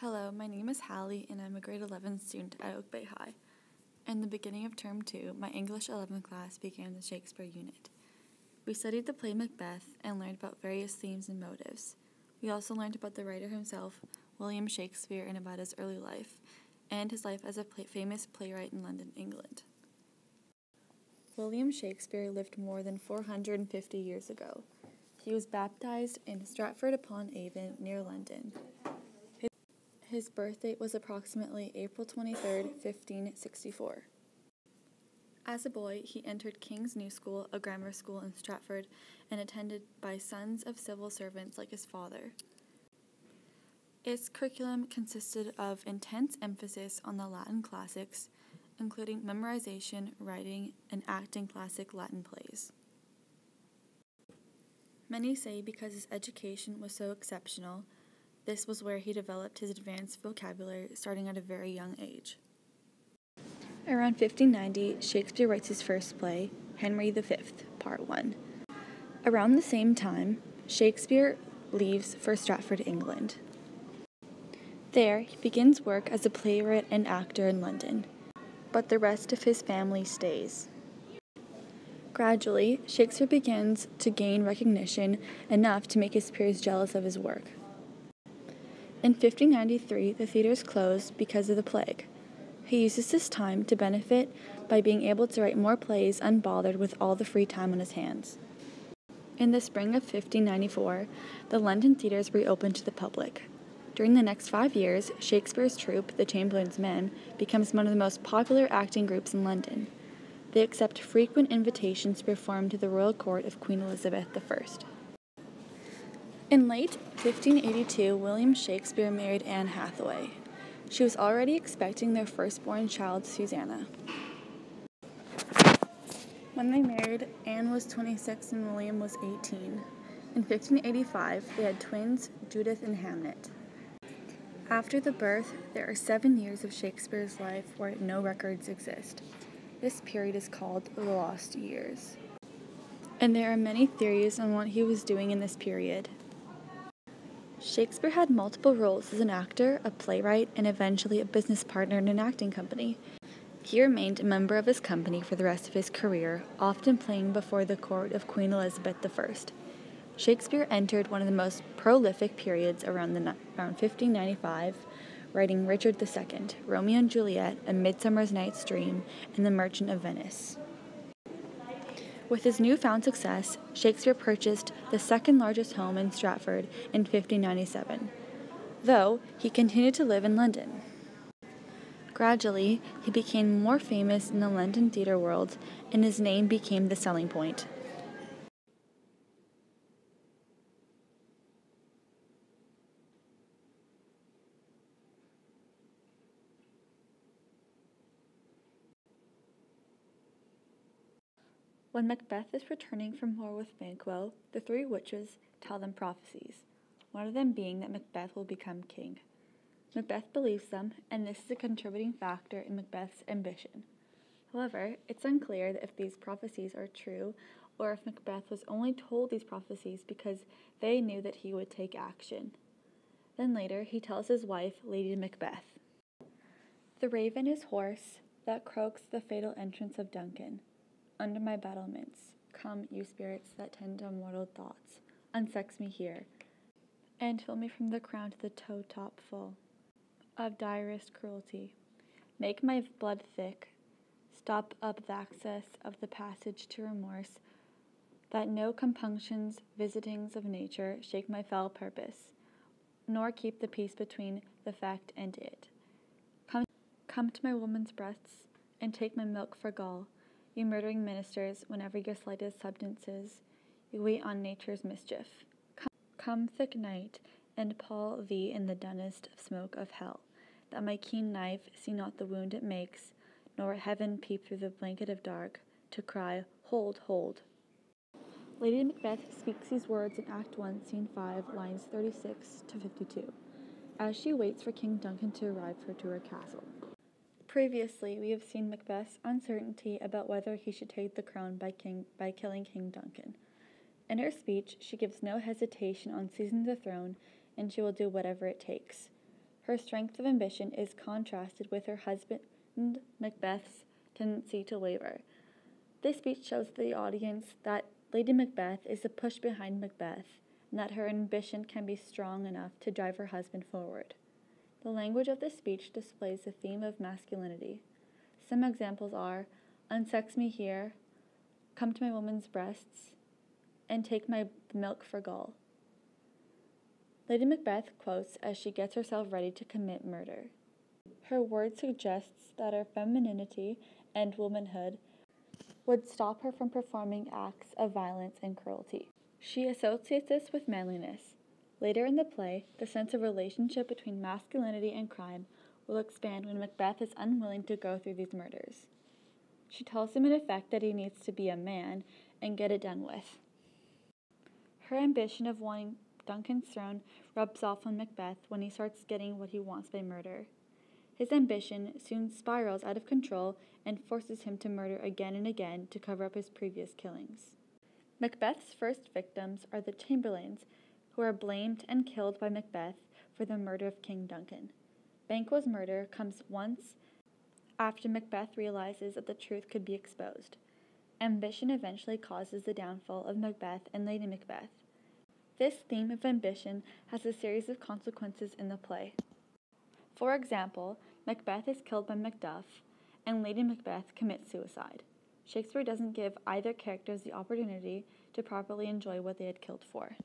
Hello, my name is Hallie, and I'm a grade 11 student at Oak Bay High. In the beginning of term 2, my English 11 class began the Shakespeare unit. We studied the play Macbeth and learned about various themes and motives. We also learned about the writer himself, William Shakespeare, and about his early life, and his life as a play- famous playwright in London, England. William Shakespeare lived more than 450 years ago. He was baptized in Stratford upon Avon near London. His, birth date was approximately April 23, 1564. As a boy, he entered King's New School, a grammar school in Stratford, and attended by sons of civil servants like his father. Its curriculum consisted of intense emphasis on the Latin classics, including memorization, writing, and acting classic Latin plays. Many say because his education was so exceptional, this was where he developed his advanced vocabulary starting at a very young age. Around 1590, Shakespeare writes his first play, Henry V, Part 1. Around the same time, Shakespeare leaves for Stratford, England. There, he begins work as a playwright and actor in London, but the rest of his family stays. Gradually, Shakespeare begins to gain recognition enough to make his peers jealous of his work. In 1593, the theaters closed because of the plague. He uses this time to benefit by being able to write more plays unbothered with all the free time on his hands. In the spring of 1594, the London theaters reopened to the public. During the next five years, Shakespeare's troupe, the Chamberlain's Men, becomes one of the most popular acting groups in London. They accept frequent invitations to perform to the royal court of Queen Elizabeth I. In late 1582, William Shakespeare married Anne Hathaway. She was already expecting their firstborn child, Susanna. When they married, Anne was 26 and William was 18. In 1585, they had twins, Judith and Hamnet. After the birth, there are seven years of Shakespeare's life where no records exist. This period is called the Lost Years. And there are many theories on what he was doing in this period. Shakespeare had multiple roles as an actor, a playwright, and eventually a business partner in an acting company. He remained a member of his company for the rest of his career, often playing before the court of Queen Elizabeth I. Shakespeare entered one of the most prolific periods around, the, around 1595 writing Richard II, Romeo and Juliet, A Midsummer's Night's Dream, and The Merchant of Venice. With his newfound success, Shakespeare purchased the second largest home in Stratford in 1597, though he continued to live in London. Gradually, he became more famous in the London theatre world, and his name became the selling point. When Macbeth is returning from war with Banquo, the three witches tell them prophecies, one of them being that Macbeth will become king. Macbeth believes them, and this is a contributing factor in Macbeth's ambition. However, it's unclear if these prophecies are true or if Macbeth was only told these prophecies because they knew that he would take action. Then later, he tells his wife, Lady Macbeth, The raven is hoarse that croaks the fatal entrance of Duncan. Under my battlements, come, you spirits that tend to mortal thoughts, unsex me here, and fill me from the crown to the toe top full of direst cruelty. Make my blood thick, stop up the access of the passage to remorse, that no compunctions, visitings of nature shake my foul purpose, nor keep the peace between the fact and it. Come, come to my woman's breasts, and take my milk for gall you murdering ministers, whenever your slightest substances, you wait on nature's mischief. Come, come, thick night, and pall thee in the dunnest smoke of hell, that my keen knife see not the wound it makes, nor heaven peep through the blanket of dark, to cry, Hold, hold. Lady Macbeth speaks these words in Act 1, Scene 5, lines 36 to 52, as she waits for King Duncan to arrive for to her castle. Previously, we have seen Macbeth's uncertainty about whether he should take the crown by, King, by killing King Duncan. In her speech, she gives no hesitation on seizing the throne, and she will do whatever it takes. Her strength of ambition is contrasted with her husband Macbeth's tendency to waver. This speech shows the audience that Lady Macbeth is the push behind Macbeth, and that her ambition can be strong enough to drive her husband forward. The language of this speech displays the theme of masculinity. Some examples are unsex me here, come to my woman's breasts, and take my milk for gall. Lady Macbeth quotes as she gets herself ready to commit murder. Her word suggests that her femininity and womanhood would stop her from performing acts of violence and cruelty. She associates this with manliness. Later in the play, the sense of relationship between masculinity and crime will expand when Macbeth is unwilling to go through these murders. She tells him in effect that he needs to be a man and get it done with. Her ambition of wanting Duncan's throne rubs off on Macbeth when he starts getting what he wants by murder. His ambition soon spirals out of control and forces him to murder again and again to cover up his previous killings. Macbeth's first victims are the Chamberlains, who are blamed and killed by Macbeth for the murder of King Duncan. Banquo's murder comes once after Macbeth realizes that the truth could be exposed. Ambition eventually causes the downfall of Macbeth and Lady Macbeth. This theme of ambition has a series of consequences in the play. For example, Macbeth is killed by Macduff, and Lady Macbeth commits suicide. Shakespeare doesn't give either characters the opportunity to properly enjoy what they had killed for.